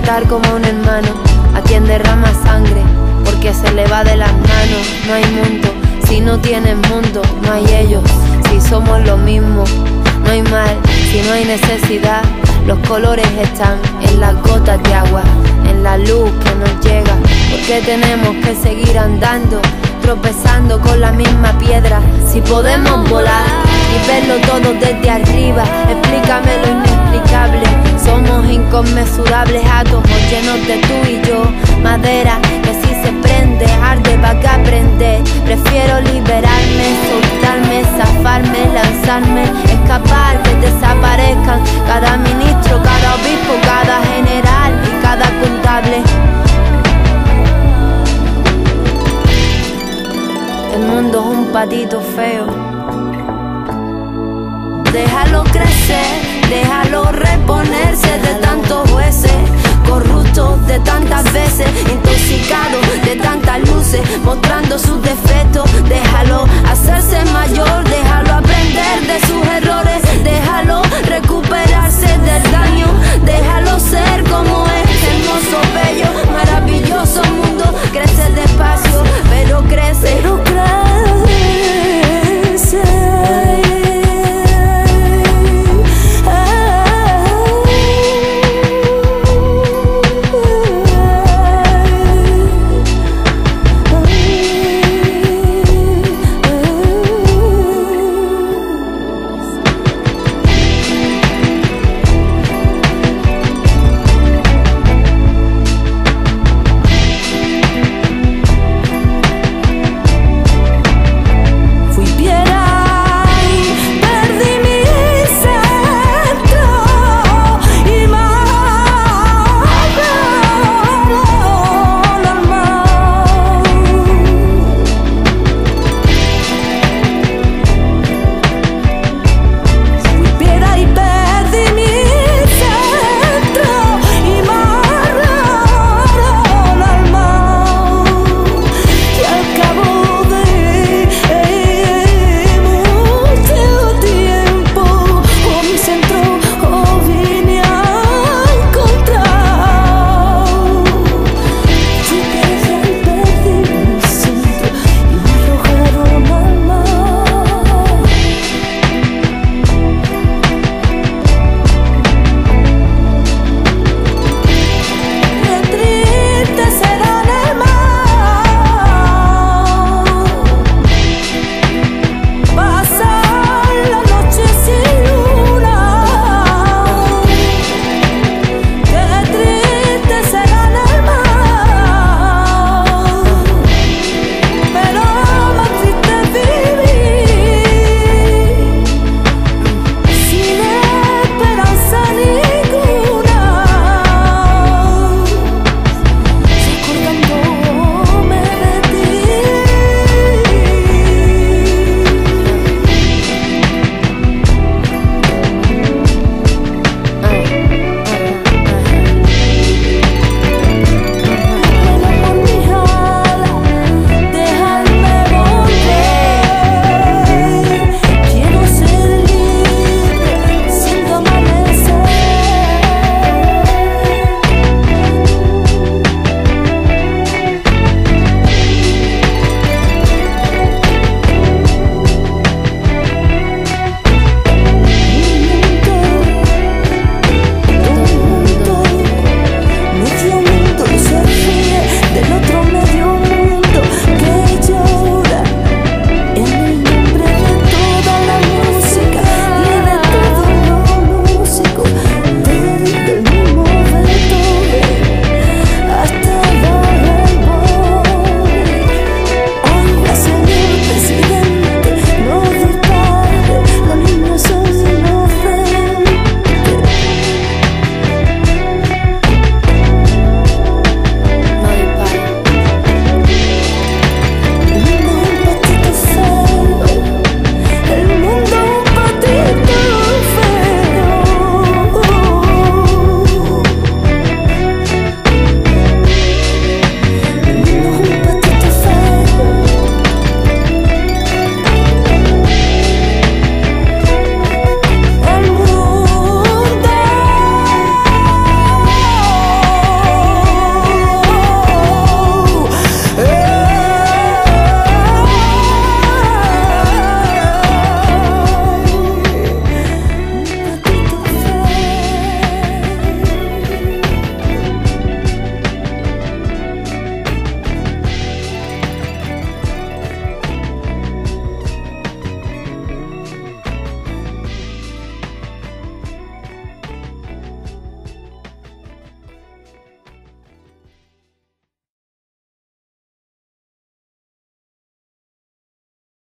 tratar como un hermano a quien derrama sangre porque se le va de las manos. No hay mundo si no tienen mundo, no hay ellos. Si somos lo mismo, no hay mal si no hay necesidad. Los colores están en las gotas de agua, en la luz que nos llega. Porque tenemos que seguir andando, tropezando con la misma piedra. Si podemos volar y verlo todo desde arriba, explícame lo inexplicable. Somos inconmensurables átomos llenos de tú y yo, madera que si se prende, arde para que aprender. Prefiero liberarme, soltarme, zafarme, lanzarme, escapar, que desaparezcan cada ministro, cada obispo, cada general y cada contable. El mundo es un patito feo. Déjalo crecer, déjalo reponerse de tantos jueces corruptos de tantas veces, intoxicado de tantas luces, mostrando sus defectos.